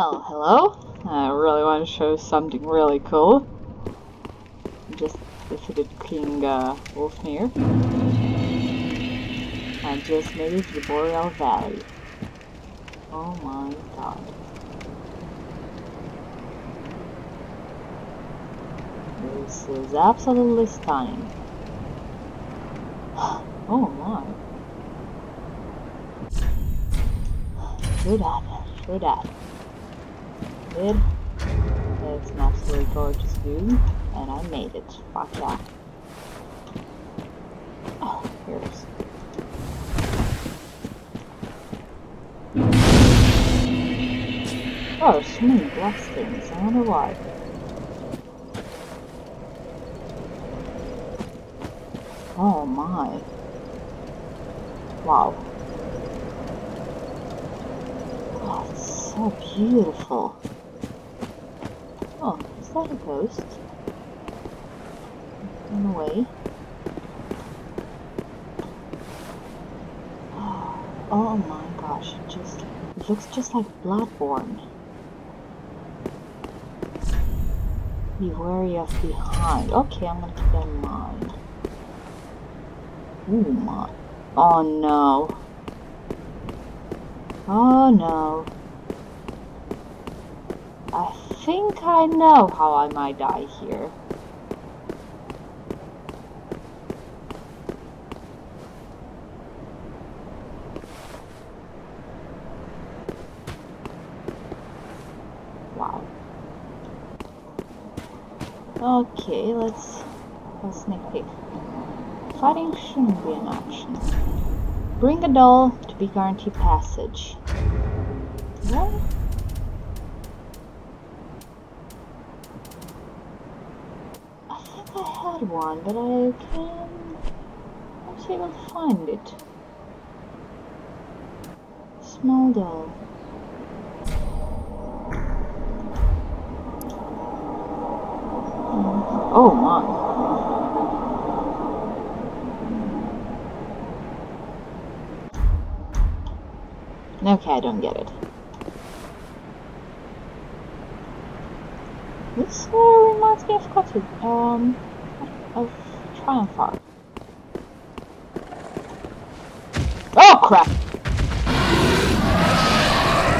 Oh, hello. I really want to show something really cool. Just defeated King uh, Wolfmere. I just made it to the Boreal Valley. Oh my god. This is absolutely stunning. Oh my. True that, true that. Did. It's an absolutely gorgeous view, and I made it. Fuck yeah. Oh, here's. Oh, so many glass things. I wonder why. Oh my. Wow. Oh, it's so beautiful. Oh, is that a ghost? A way. Oh my gosh, it just it looks just like Bloodborne. Be wary of behind. Okay, I'm gonna keep that in mind. Ooh my Oh no. Oh no. I think I know how I might die here. Wow. Okay, let's, let's sneak peek. Fighting shouldn't be an option. Bring a doll to be guaranteed passage. What? I had one, but I can able to find it. Small doll. Oh my. Okay, I don't get it. This uh, reminds me of Cottage, um, Oh, Arc. Oh crap!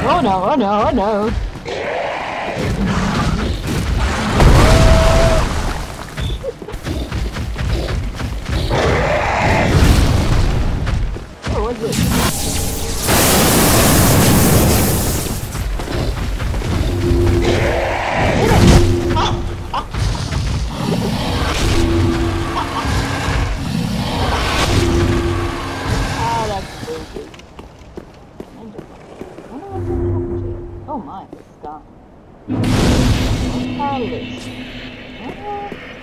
Oh no, oh no, oh no! what was it? My. Powerless. Ah.